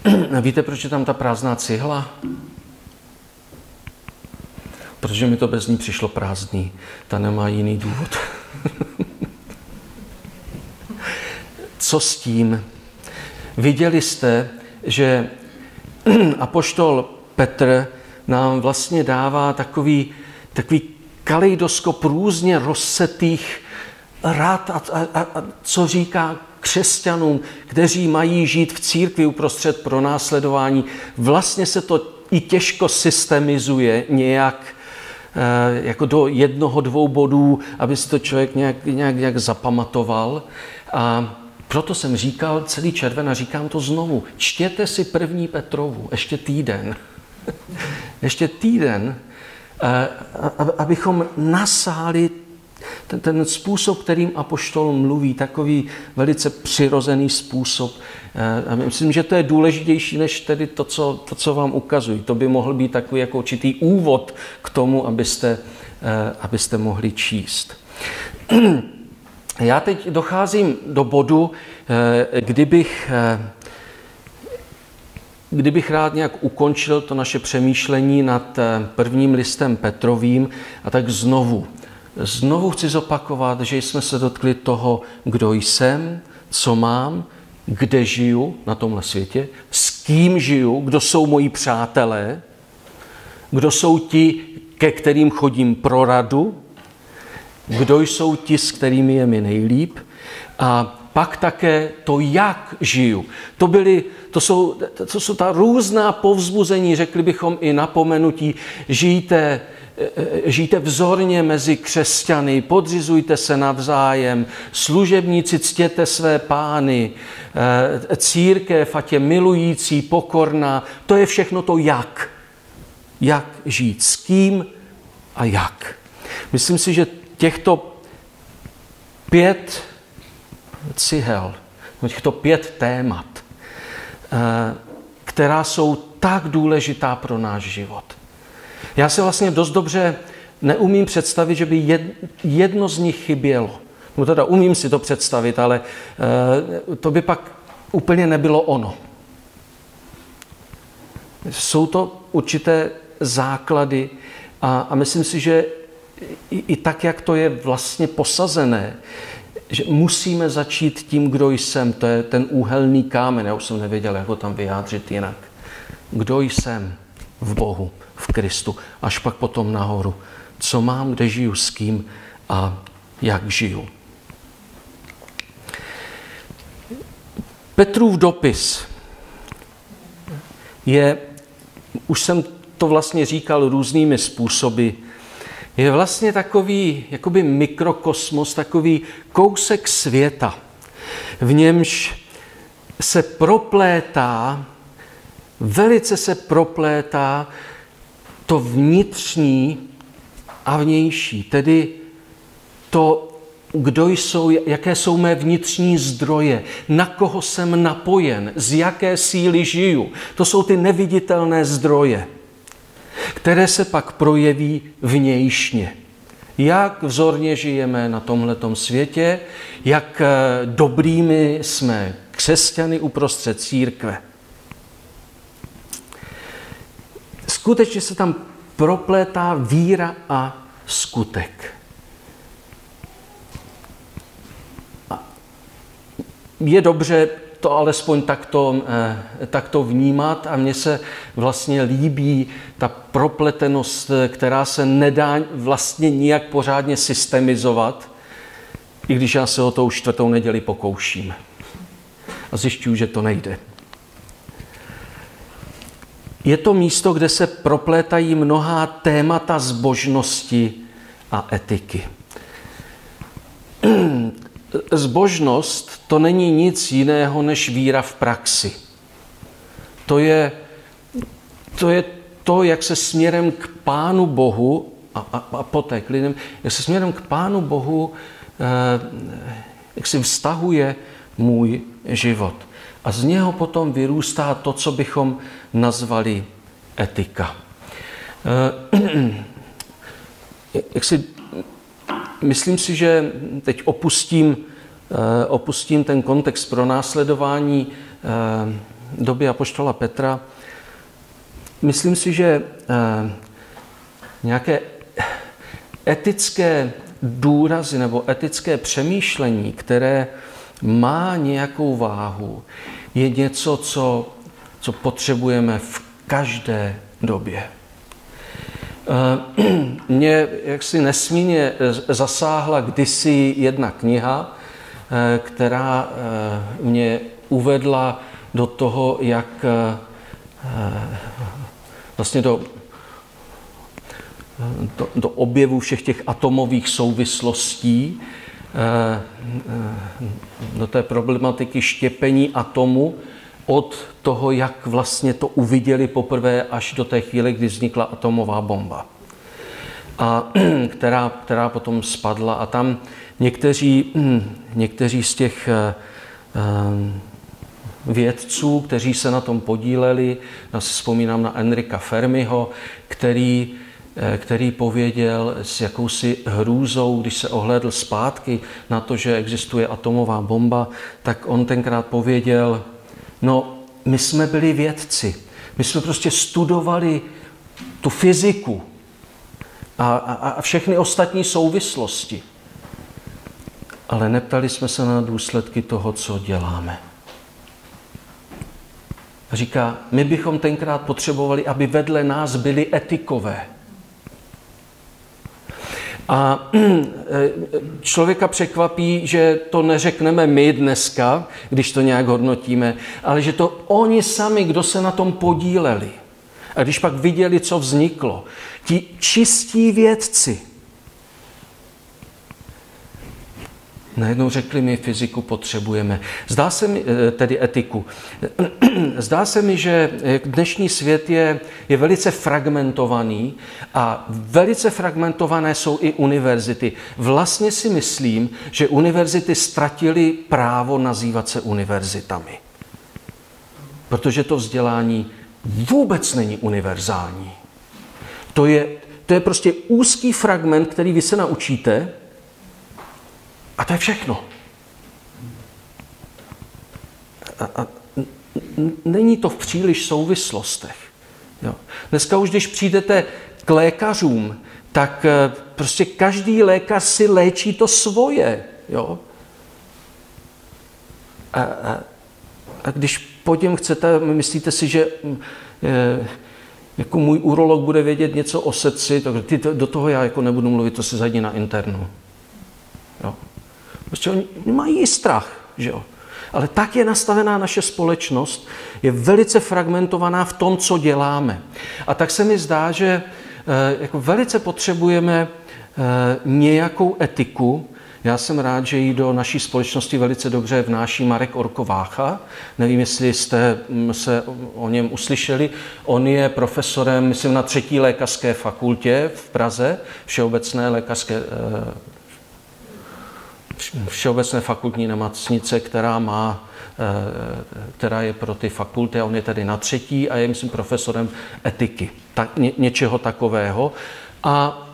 Víte, proč je tam ta prázdná cihla? Protože mi to bez ní přišlo prázdný. Ta nemá jiný důvod. Co s tím? Viděli jste, že apoštol Petr nám vlastně dává takový, takový kaleidoskop různě rozsetých rád a, a, a co říká křesťanům, kteří mají žít v církvi uprostřed pro následování. Vlastně se to i těžko systemizuje nějak eh, jako do jednoho, dvou bodů, aby si to člověk nějak, nějak, nějak zapamatoval. A proto jsem říkal celý červen a říkám to znovu. Čtěte si první Petrovu, ještě týden. ještě týden, eh, abychom nasáli ten, ten způsob, kterým apoštol mluví, takový velice přirozený způsob. Eh, a myslím, že to je důležitější než tedy to co, to, co vám ukazují. To by mohl být takový jako určitý úvod k tomu, abyste, eh, abyste mohli číst. Já teď docházím do bodu, eh, kdybych, kdybych rád nějak ukončil to naše přemýšlení nad prvním listem Petrovým a tak znovu Znovu chci zopakovat, že jsme se dotkli toho, kdo jsem, co mám, kde žiju na tomhle světě, s kým žiju, kdo jsou moji přátelé, kdo jsou ti, ke kterým chodím pro radu, kdo jsou ti, s kterými je mi nejlíp a pak také to, jak žiju. To, byly, to, jsou, to jsou ta různá povzbuzení, řekli bychom i napomenutí. Žijte žijte vzorně mezi křesťany, podřizujte se navzájem, služebníci ctěte své pány, eh, církev, ať je milující, pokorná, to je všechno to jak. Jak žít, s kým a jak. Myslím si, že těchto pět cihel, těchto pět témat, eh, která jsou tak důležitá pro náš život – já si vlastně dost dobře neumím představit, že by jedno z nich chybělo. No teda umím si to představit, ale eh, to by pak úplně nebylo ono. Jsou to určité základy a, a myslím si, že i, i tak, jak to je vlastně posazené, že musíme začít tím, kdo jsem. To je ten úhelný kámen. Já už jsem nevěděl, jak ho tam vyjádřit jinak. Kdo jsem v Bohu v Kristu, až pak potom nahoru. Co mám, kde žiju, s kým a jak žiju. Petrův dopis je, už jsem to vlastně říkal různými způsoby, je vlastně takový jakoby mikrokosmos, takový kousek světa, v němž se proplétá, velice se proplétá to vnitřní a vnější, tedy to, kdo jsou, jaké jsou mé vnitřní zdroje, na koho jsem napojen, z jaké síly žiju. To jsou ty neviditelné zdroje, které se pak projeví vnějšně. Jak vzorně žijeme na tomhletom světě, jak eh, dobrými jsme křesťany uprostřed církve. skutečně se tam proplétá víra a skutek. A je dobře to alespoň takto, eh, takto vnímat a mně se vlastně líbí ta propletenost, která se nedá vlastně nijak pořádně systemizovat, i když já se o to už čtvrtou neděli pokouším. A zjišťuju, že to nejde. Je to místo, kde se proplétají mnohá témata zbožnosti a etiky. Zbožnost to není nic jiného než víra v praxi. To je to, je to jak se směrem k Pánu Bohu a, a, a poté k lidem, jak se směrem k Pánu Bohu eh, jak si vztahuje můj život. A z něho potom vyrůstá to, co bychom nazvali etika. Eh, jak si, myslím si, že teď opustím, eh, opustím ten kontext pro následování eh, doby apoštola Petra. Myslím si, že nějaké etické důrazy nebo etické přemýšlení, které má nějakou váhu, je něco, co, co potřebujeme v každé době. Eh, mě jaksi nesmírně zasáhla kdysi jedna kniha, eh, která eh, mě uvedla do toho, jak vlastně do, do, do objevu všech těch atomových souvislostí, do té problematiky štěpení atomu od toho, jak vlastně to uviděli poprvé až do té chvíle, kdy vznikla atomová bomba. A která, která potom spadla a tam někteří, někteří z těch eh, eh, vědců, kteří se na tom podíleli, já si vzpomínám na Enrika Fermiho, který Eh, který pověděl s jakousi hrůzou, když se ohlédl zpátky na to, že existuje atomová bomba, tak on tenkrát pověděl, no my jsme byli vědci, my jsme prostě studovali tu fyziku a, a, a všechny ostatní souvislosti, ale neptali jsme se na důsledky toho, co děláme. Říká, my bychom tenkrát potřebovali, aby vedle nás byli etikové, a člověka překvapí, že to neřekneme my dneska, když to nějak hodnotíme, ale že to oni sami, kdo se na tom podíleli. A když pak viděli, co vzniklo, ti čistí vědci, Najednou řekli mi, fyziku potřebujeme. Zdá se mi, eh, tedy etiku. Zdá se mi, že eh, dnešní svět je, je velice fragmentovaný a velice fragmentované jsou i univerzity. Vlastně si myslím, že univerzity ztratily právo nazývat se univerzitami. Protože to vzdělání vůbec není univerzální. To je, to je prostě úzký fragment, který vy se naučíte, a to je všechno. A, a, není to v příliš souvislostech. Jo. Dneska už, když přijdete k lékařům, tak eh, prostě každý lékař si léčí to svoje. Jo. A, a, a když po něm chcete, myslíte si, že e, jako můj urolog bude vědět něco o srdci, tak ty, do toho já jako nebudu mluvit, to si zajdi na internu. Jo. Prostě oni mají strach, že jo. Ale tak je nastavená naše společnost, je velice fragmentovaná v tom, co děláme. A tak se mi zdá, že eh, jako velice potřebujeme eh, nějakou etiku. Já jsem rád, že ji do naší společnosti velice dobře vnáší Marek Orkovácha. Nevím, jestli jste mm, se o něm uslyšeli. On je profesorem, myslím, na třetí lékařské fakultě v Praze, Všeobecné lékařské eh, Všeobecné fakultní nemocnice, která má eh, která je pro ty fakulty a on je tady na třetí a je, myslím, profesorem etiky, tak, ně, něčeho takového. A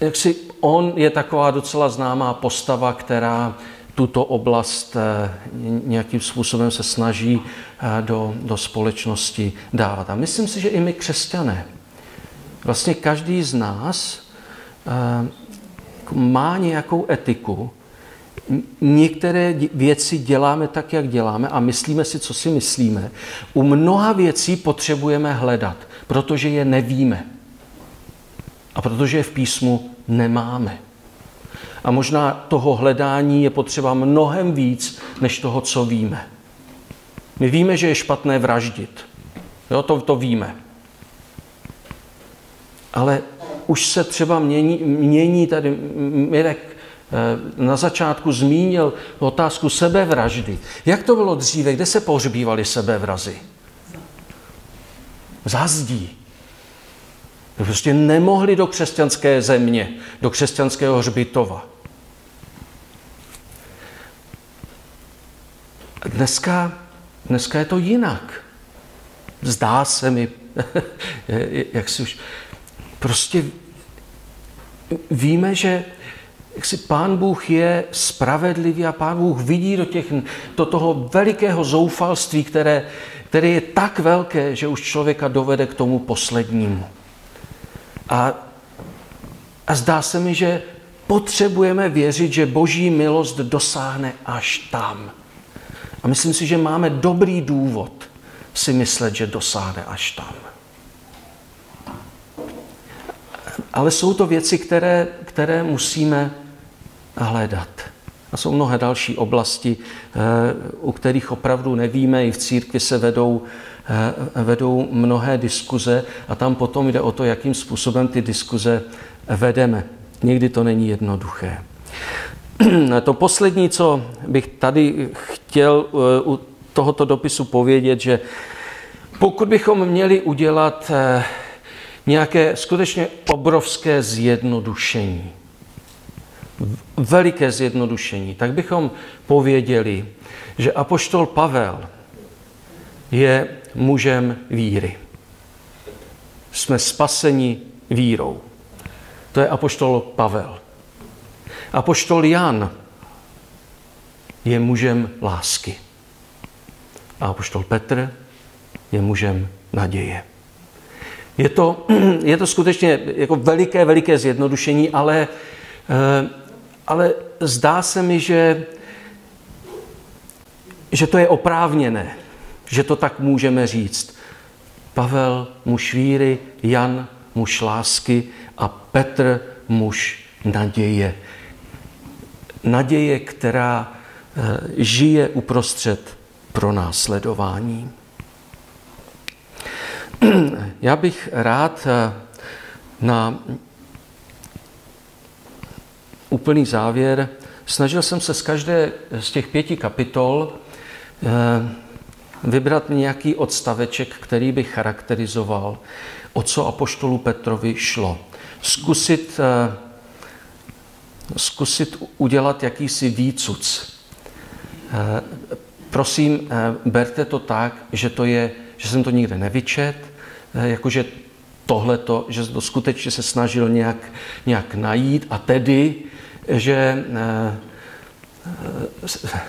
jak si on je taková docela známá postava, která tuto oblast eh, nějakým způsobem se snaží eh, do, do společnosti dávat. A myslím si, že i my křesťané, vlastně každý z nás má nějakou etiku, některé věci děláme tak, jak děláme a myslíme si, co si myslíme. U mnoha věcí potřebujeme hledat, protože je nevíme. A protože je v písmu nemáme. A možná toho hledání je potřeba mnohem víc, než toho, co víme. My víme, že je špatné vraždit. Jo, to, to víme. Ale už se třeba mění, mění tady Mirek na začátku zmínil otázku sebevraždy. Jak to bylo dříve? Kde se pohřbívali sebevrazy? Zazdí. Prostě nemohli do křesťanské země, do křesťanského hřbitova. Dneska, dneska je to jinak. Zdá se mi, jak si už... Prostě víme, že jak si pán Bůh je spravedlivý a pán Bůh vidí do, těch, do toho velikého zoufalství, které, které je tak velké, že už člověka dovede k tomu poslednímu. A, a zdá se mi, že potřebujeme věřit, že boží milost dosáhne až tam. A myslím si, že máme dobrý důvod si myslet, že dosáhne až tam. Ale jsou to věci, které, které musíme hledat. A jsou mnohé další oblasti, eh, u kterých opravdu nevíme, i v církvi se vedou, eh, vedou mnohé diskuze a tam potom jde o to, jakým způsobem ty diskuze vedeme. Někdy to není jednoduché. To poslední, co bych tady chtěl eh, u tohoto dopisu povědět, že pokud bychom měli udělat nějaké skutečně obrovské zjednodušení, veliké zjednodušení, tak bychom pověděli, že apoštol Pavel je mužem víry. Jsme spaseni vírou. To je apoštol Pavel. Apoštol Jan je mužem lásky. A apoštol Petr je mužem naděje. Je to, je to skutečně jako veliké, veliké zjednodušení, ale, eh, ale zdá se mi, že, že to je oprávněné, že to tak můžeme říct. Pavel, muž víry, Jan, muž lásky a Petr, muž naděje. Naděje, která eh, žije uprostřed pro následování. Já bych rád eh, na úplný závěr snažil jsem se z každé z těch pěti kapitol eh, vybrat nějaký odstaveček, který by charakterizoval, o co apoštolu Petrovi šlo. Zkusit, eh, zkusit udělat jakýsi výcuc. Prosím, berte to tak, že to je že jsem to nikde nevyčet, eh, jakože tohleto, že to skutečně se snažil nějak, nějak najít a tedy, že eh, eh,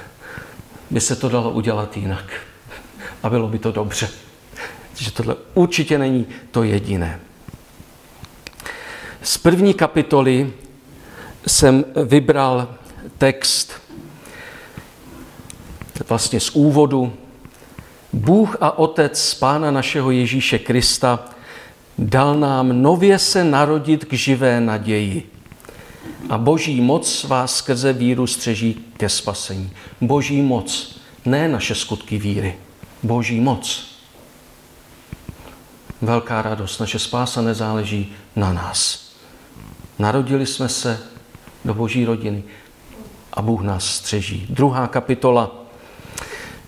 by se to dalo udělat jinak. A bylo by to dobře. Že tohle určitě není to jediné. Z první kapitoly jsem vybral text vlastně z úvodu Bůh a Otec Pána našeho Ježíše Krista dal nám nově se narodit k živé naději. A boží moc vás skrze víru střeží ke spasení. Boží moc, ne naše skutky víry. Boží moc. Velká radost, naše spása nezáleží na nás. Narodili jsme se do boží rodiny a Bůh nás střeží. Druhá kapitola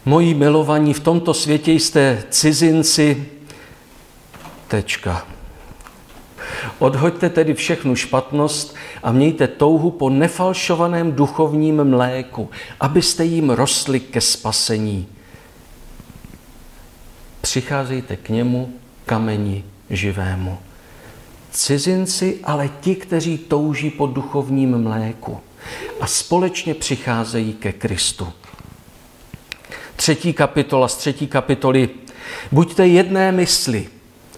Moji milovaní, v tomto světě jste cizinci. Tečka. Odhoďte tedy všechnu špatnost a mějte touhu po nefalšovaném duchovním mléku, abyste jim rostli ke spasení. Přicházejte k němu, kameni živému. Cizinci, ale ti, kteří touží po duchovním mléku a společně přicházejí ke Kristu třetí kapitola, z třetí kapitoly. Buďte jedné mysli,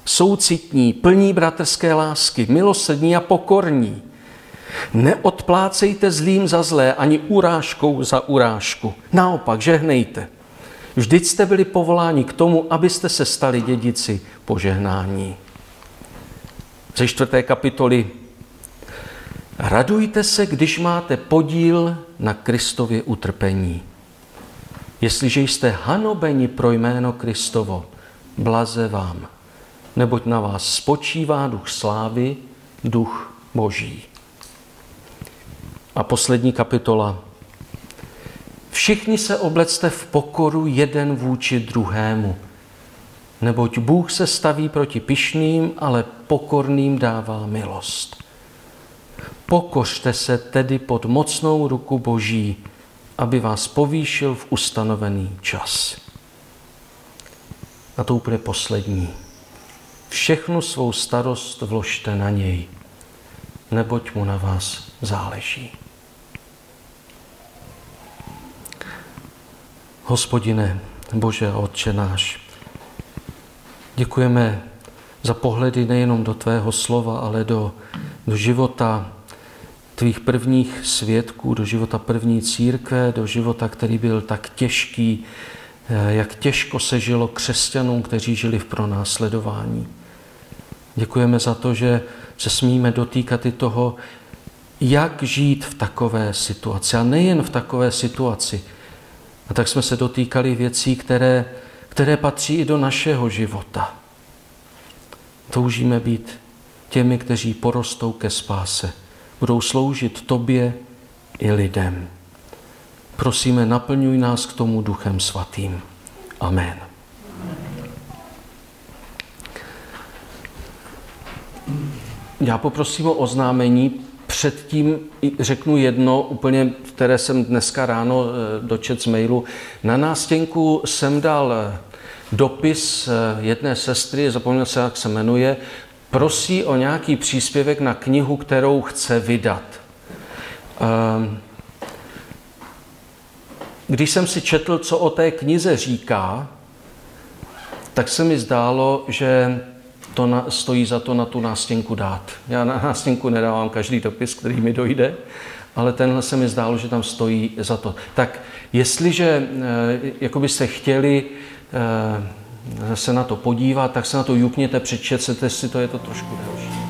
soucitní, plní bratrské lásky, milosrdní a pokorní. Neodplácejte zlým za zlé ani urážkou za urážku. Naopak, žehnejte. Vždyť jste byli povoláni k tomu, abyste se stali dědici požehnání. Ze čtvrté kapitoly. Radujte se, když máte podíl na Kristově utrpení. Jestliže jste hanobeni pro jméno Kristovo, blaze vám, neboť na vás spočívá duch slávy, duch boží. A poslední kapitola. Všichni se oblecte v pokoru jeden vůči druhému, neboť Bůh se staví proti pišným, ale pokorným dává milost. Pokořte se tedy pod mocnou ruku Boží, aby vás povýšil v ustanovený čas. A to úplně poslední. Všechnu svou starost vložte na něj, neboť mu na vás záleží. Hospodine, Bože Otče náš, děkujeme za pohledy nejenom do Tvého slova, ale do, do života tvých prvních svědků, do života první církve, do života, který byl tak těžký, eh, jak těžko se žilo křesťanům, kteří žili v pronásledování. Děkujeme za to, že se smíme dotýkat i toho, jak žít v takové situaci. A nejen v takové situaci. A tak jsme se dotýkali věcí, které, které patří i do našeho života. Toužíme být těmi, kteří porostou ke spáse budou sloužit tobě i lidem. Prosíme, naplňuj nás k tomu Duchem Svatým. Amen. Já poprosím o oznámení. Předtím řeknu jedno, úplně, které jsem dneska ráno eh, dočet z mailu. Na nástěnku jsem dal eh, dopis eh, jedné sestry, zapomněl se, jak se jmenuje, prosí o nějaký příspěvek na knihu, kterou chce vydat. Ehm, když jsem si četl, co o té knize říká, tak se mi zdálo, že to na, stojí za to na tu nástěnku dát. Já na nástěnku nedávám každý dopis, který mi dojde, ale tenhle se mi zdálo, že tam stojí za to. Tak jestliže e, jakoby se chtěli e, se na to podívat, tak se na to jukněte, přečtěte si to, je to trošku delší.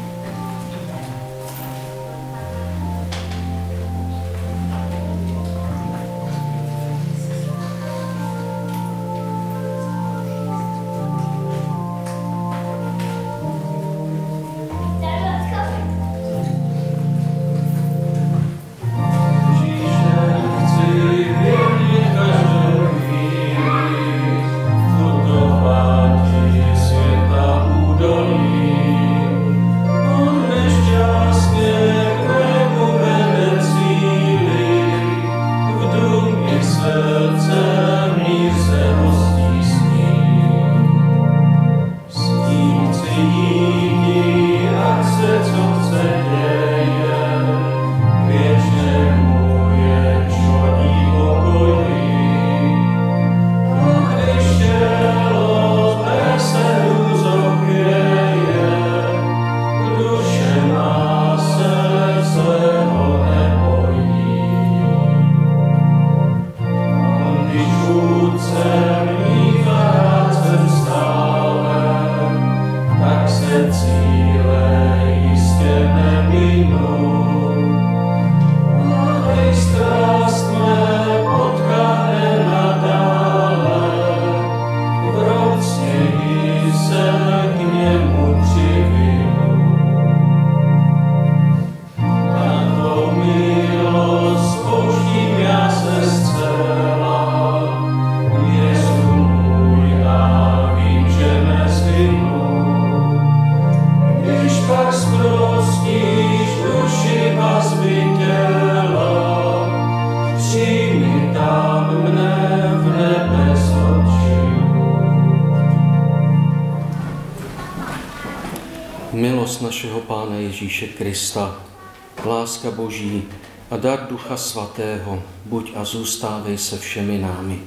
Ducha Svatého, buď a zůstávej se všemi námi.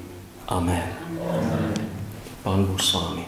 Amen. Pán Bůh s vámi.